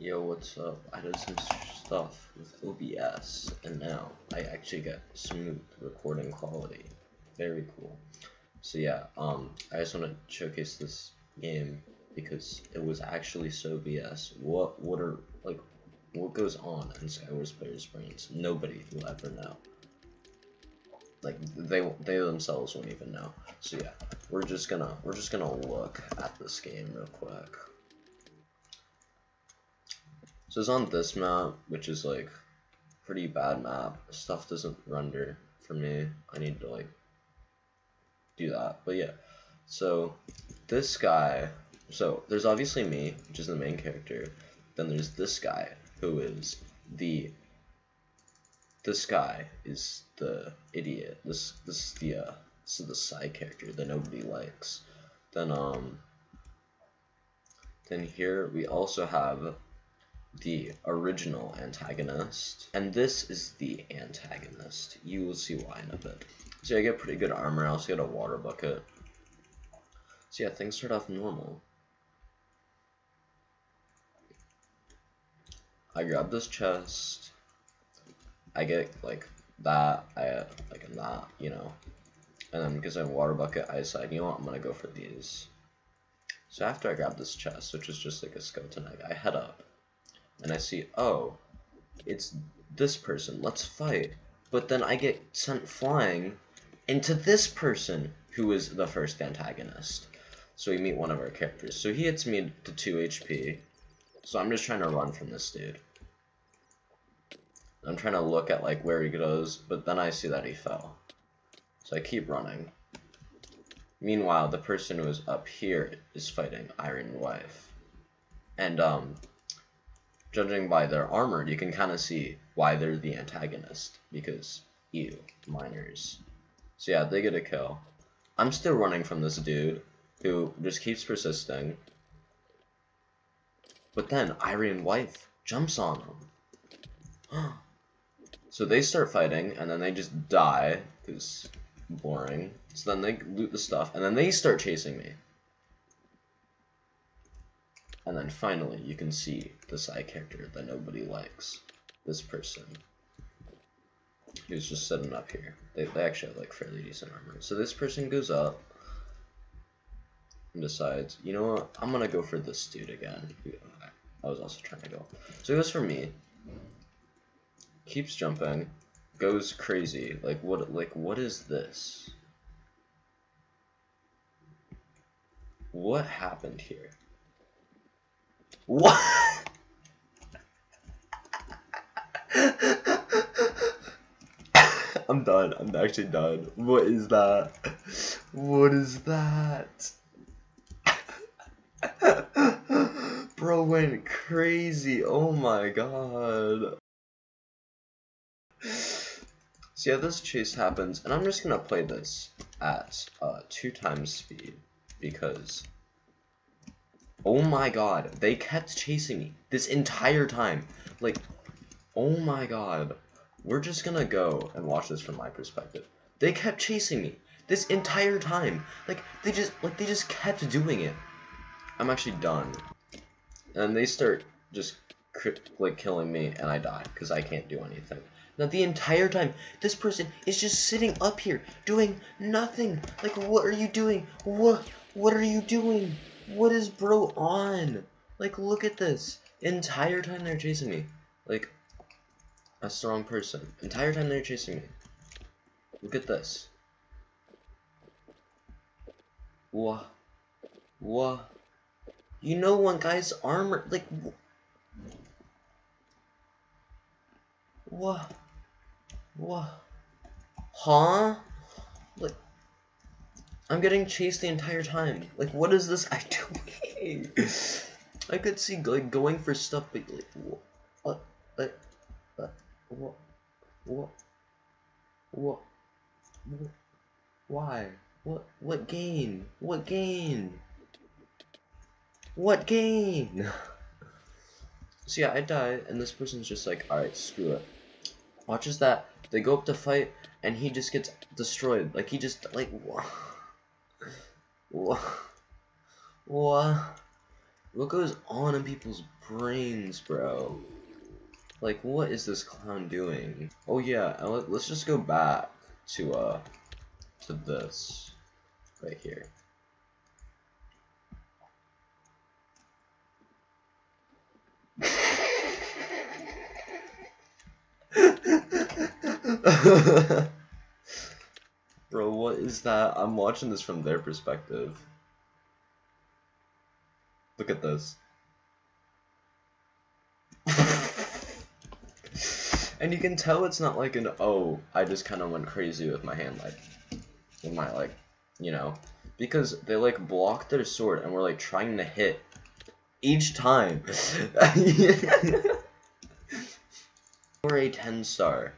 Yo, what's up? I did some stuff with OBS, and now I actually get smooth recording quality. Very cool. So yeah, um, I just want to showcase this game because it was actually so BS. What, what are, like, what goes on in Skywars players' brains? Nobody will ever know. Like, they, they themselves won't even know. So yeah, we're just gonna, we're just gonna look at this game real quick. So it's on this map, which is like pretty bad map. Stuff doesn't render for me. I need to like do that. But yeah. So this guy so there's obviously me, which is the main character. Then there's this guy who is the this guy is the idiot. This this is the uh this is the side character that nobody likes. Then um then here we also have the original antagonist, and this is the antagonist. You will see why in a bit. So I get pretty good armor, I also get a water bucket. So yeah, things start off normal. I grab this chest, I get like that, I like that, you know, and then because I have water bucket, I decide, you know what, I'm gonna go for these. So after I grab this chest, which is just like a skeleton egg, I head up and I see, oh, it's this person, let's fight. But then I get sent flying into this person who is the first antagonist. So we meet one of our characters. So he hits me to 2 HP. So I'm just trying to run from this dude. I'm trying to look at like where he goes, but then I see that he fell. So I keep running. Meanwhile, the person who is up here is fighting Iron Wife. And um judging by their armor, you can kind of see why they're the antagonist. Because, ew, miners. So yeah, they get a kill. I'm still running from this dude, who just keeps persisting. But then, Irene Wife jumps on him. so they start fighting, and then they just die, because boring. So then they loot the stuff, and then they start chasing me. And then finally, you can see the side character that nobody likes. This person. Who's just sitting up here. They, they actually have like fairly decent armor. So this person goes up and decides, you know what, I'm gonna go for this dude again. I was also trying to go. So he goes for me. Keeps jumping. Goes crazy. Like what like what is this? What happened here? What? I'm done. I'm actually done. What is that? What is that? Bro went crazy. Oh my god. So yeah, this chase happens, and I'm just gonna play this at uh, two times speed because Oh my god, they kept chasing me this entire time. Like, oh my god. We're just gonna go and watch this from my perspective. They kept chasing me this entire time. Like, they just, like, they just kept doing it. I'm actually done. And they start just, like, killing me, and I die, because I can't do anything. Now, the entire time, this person is just sitting up here, doing nothing. Like, what are you doing? What, what are you doing? What is bro on? Like, look at this. Entire time they're chasing me. Like, a strong person. Entire time they're chasing me. Look at this. What? What? You know one guy's armor, like... What? What? Huh? I'm getting chased the entire time. Like, what is this I doing? I could see like going for stuff, but like, what, like, what, what, what, what, what, why, what, what gain, what gain, what gain? so yeah, I die, and this person's just like, all right, screw it. Watches that. They go up to fight, and he just gets destroyed. Like he just like. What? What? What? Goes on in people's brains, bro? Like, what is this clown doing? Oh yeah, let's just go back to, uh, to this right here. Bro, what is that? I'm watching this from their perspective. Look at this. and you can tell it's not like an, oh, I just kind of went crazy with my hand, like, with my, like, you know, because they, like, blocked their sword and were, like, trying to hit each time. For a 10 star.